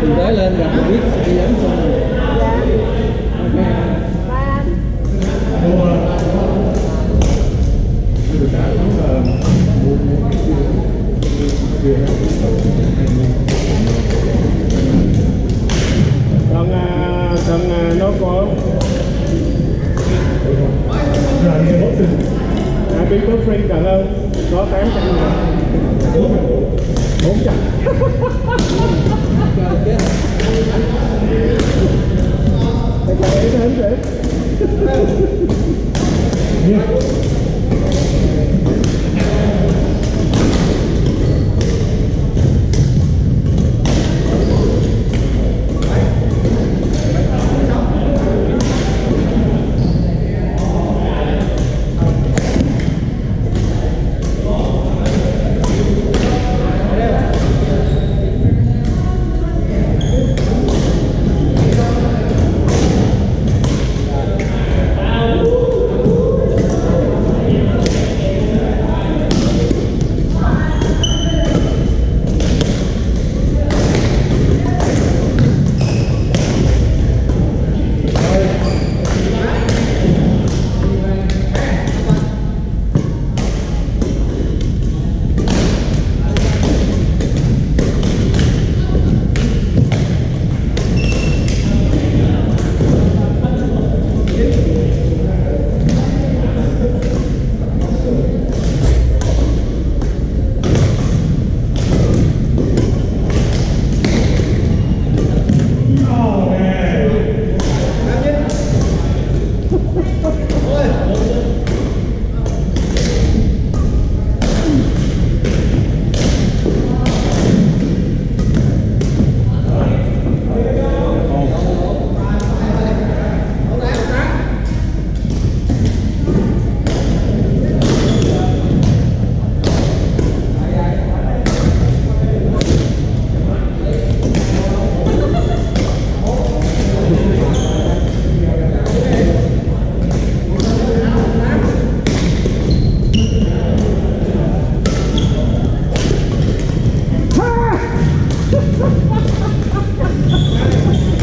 Từ tới lên gặp biết đi đánh xong rồi. Dạ. Ba. É, é. Thank you.